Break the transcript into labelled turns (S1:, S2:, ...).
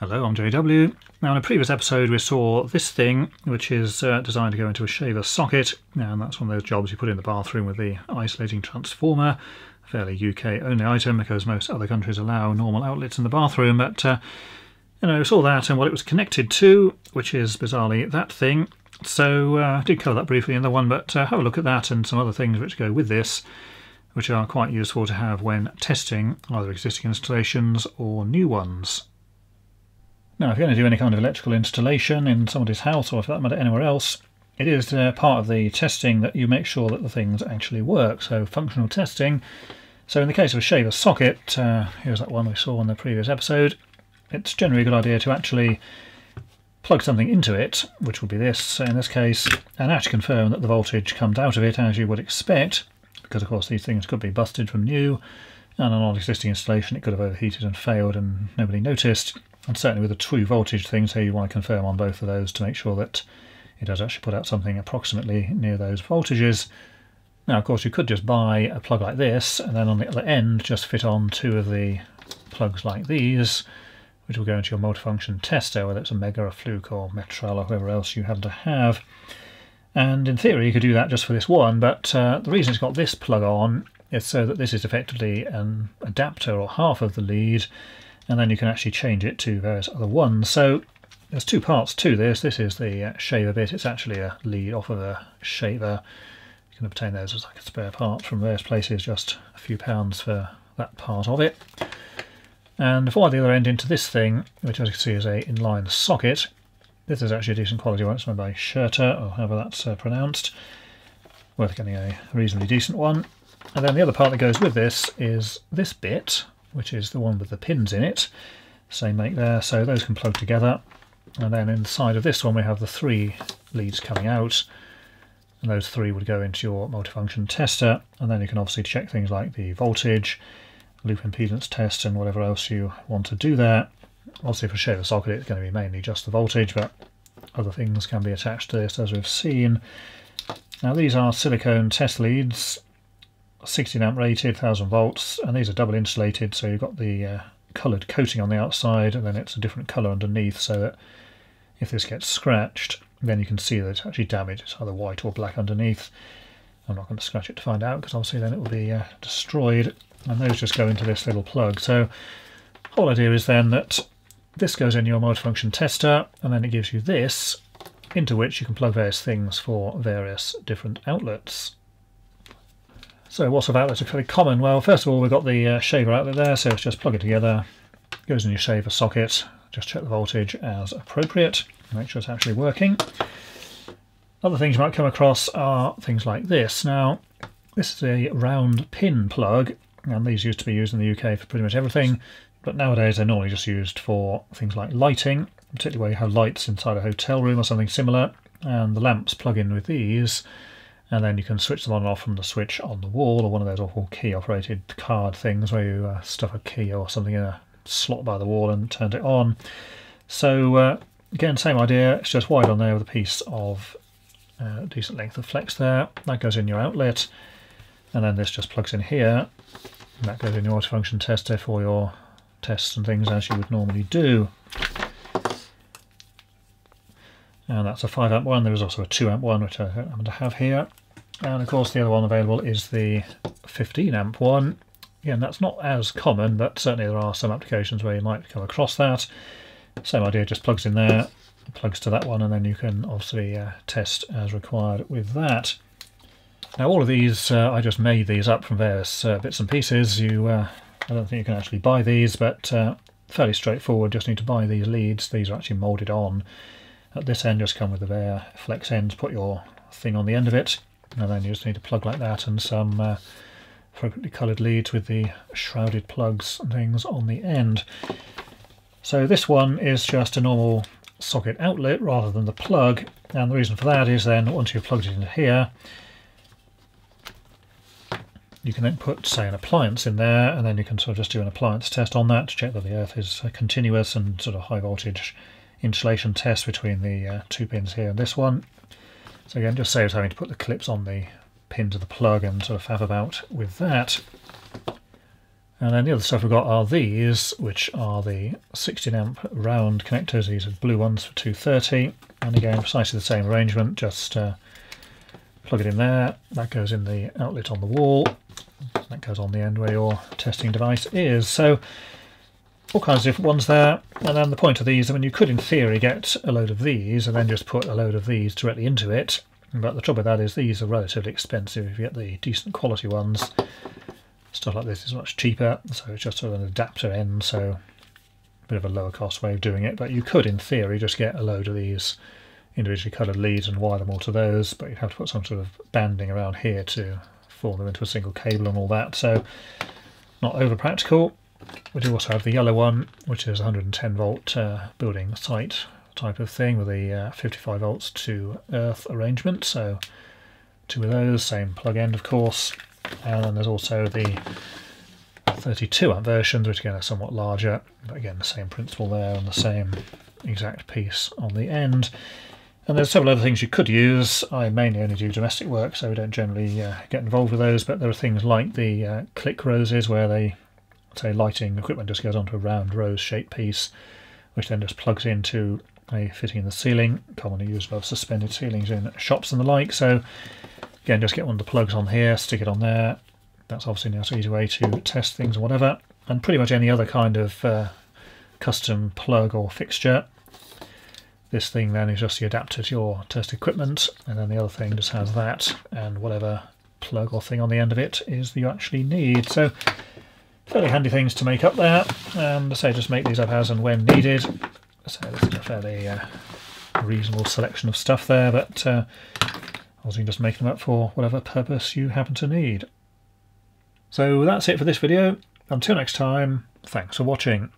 S1: Hello, I'm JW. Now, in a previous episode, we saw this thing, which is uh, designed to go into a shaver socket, and that's one of those jobs you put in the bathroom with the isolating transformer. A fairly UK only item because most other countries allow normal outlets in the bathroom, but uh, you know, saw that and what it was connected to, which is bizarrely that thing. So uh, I did cover that briefly in the one, but uh, have a look at that and some other things which go with this, which are quite useful to have when testing either existing installations or new ones. Now, if you're going to do any kind of electrical installation in somebody's house or for that matter anywhere else, it is uh, part of the testing that you make sure that the things actually work. So functional testing. So in the case of a shaver socket, uh, here's that one we saw in the previous episode, it's generally a good idea to actually plug something into it, which would be this in this case, and actually confirm that the voltage comes out of it as you would expect, because of course these things could be busted from new, and on an existing installation it could have overheated and failed and nobody noticed. And certainly with a true voltage thing, so you want to confirm on both of those to make sure that it does actually put out something approximately near those voltages. Now, of course, you could just buy a plug like this, and then on the other end, just fit on two of the plugs like these, which will go into your multifunction tester, whether it's a Megger, a Fluke, or Metrel, or whoever else you happen to have. And in theory, you could do that just for this one, but uh, the reason it's got this plug on is so that this is effectively an adapter or half of the lead, and then you can actually change it to various other ones. So there's two parts to this. This is the uh, shaver bit. It's actually a lead off of a shaver. You can obtain those as like a spare part from various places, just a few pounds for that part of it. And wire the other end into this thing, which as you can see is a inline socket. This is actually a decent quality one. It's made by Schurter, or however that's uh, pronounced. Worth getting a reasonably decent one. And then the other part that goes with this is this bit, which is the one with the pins in it. Same make there, so those can plug together. And then inside of this one we have the three leads coming out. And those three would go into your multifunction tester. And then you can obviously check things like the voltage, loop impedance test and whatever else you want to do there. Obviously for shaver socket it's going to be mainly just the voltage, but other things can be attached to this as we've seen. Now these are silicone test leads 16 amp rated, 1000 volts, and these are double insulated, so you've got the uh, coloured coating on the outside, and then it's a different colour underneath, so that if this gets scratched, then you can see that it's actually damaged. It's either white or black underneath. I'm not going to scratch it to find out, because obviously then it will be uh, destroyed, and those just go into this little plug. So whole idea is then that this goes in your multifunction tester, and then it gives you this, into which you can plug various things for various different outlets. So what sort of outlets are fairly common? Well, first of all, we've got the uh, shaver outlet there, so it's just plug it together, goes in your shaver socket, just check the voltage as appropriate, make sure it's actually working. Other things you might come across are things like this. Now, this is a round pin plug, and these used to be used in the UK for pretty much everything, but nowadays they're normally just used for things like lighting, particularly where you have lights inside a hotel room or something similar, and the lamps plug in with these and then you can switch them on and off from the switch on the wall or one of those awful key operated card things where you uh, stuff a key or something in a slot by the wall and turn it on. So uh, again, same idea, it's just wide on there with a piece of uh, decent length of flex there. That goes in your outlet and then this just plugs in here. And that goes in your multifunction tester for your tests and things as you would normally do and that's a 5 amp one. There is also a 2 amp one which I happen to have here. And of course the other one available is the 15 amp one. Again, that's not as common, but certainly there are some applications where you might come across that. Same idea, just plugs in there, plugs to that one, and then you can obviously uh, test as required with that. Now all of these, uh, I just made these up from various uh, bits and pieces. You, uh, I don't think you can actually buy these, but uh, fairly straightforward, just need to buy these leads. These are actually moulded on at this end just come with the bare flex ends, put your thing on the end of it, and then you just need a plug like that and some uh, appropriately coloured leads with the shrouded plugs and things on the end. So this one is just a normal socket outlet rather than the plug, and the reason for that is then once you've plugged it into here, you can then put, say, an appliance in there, and then you can sort of just do an appliance test on that to check that the earth is continuous and sort of high voltage insulation test between the uh, two pins here and this one. So again, just saves having to put the clips on the pin to the plug and sort of faff about with that. And then the other stuff we've got are these, which are the 16 amp round connectors. These are blue ones for 230. And again, precisely the same arrangement, just uh, plug it in there. That goes in the outlet on the wall. That goes on the end where your testing device is. So all kinds of different ones there. And then the point of these, I mean, you could in theory get a load of these and then just put a load of these directly into it. But the trouble with that is these are relatively expensive if you get the decent quality ones. Stuff like this is much cheaper, so it's just sort of an adapter end, so a bit of a lower cost way of doing it. But you could, in theory, just get a load of these individually coloured leads and wire them all to those, but you'd have to put some sort of banding around here to form them into a single cable and all that, so not over practical. We do also have the yellow one, which is 110 volt uh, building site type of thing with a uh, 55 volts to earth arrangement, so two of those, same plug end of course, and then there's also the 32 amp versions, which again are somewhat larger, but again the same principle there and the same exact piece on the end. And there's several other things you could use. I mainly only do domestic work, so we don't generally uh, get involved with those, but there are things like the uh, Klik roses where they say lighting equipment just goes onto a round rose shaped piece, which then just plugs into a fitting in the ceiling, commonly used above suspended ceilings in shops and the like. So again, just get one of the plugs on here, stick it on there. That's obviously a an easy way to test things or whatever. And pretty much any other kind of uh, custom plug or fixture this thing then is just the adapter to your test equipment, and then the other thing just has that, and whatever plug or thing on the end of it is that you actually need. So fairly handy things to make up there, and say just make these up as and when needed. So this is a fairly uh, reasonable selection of stuff there, but uh, obviously just make them up for whatever purpose you happen to need. So that's it for this video. Until next time, thanks for watching.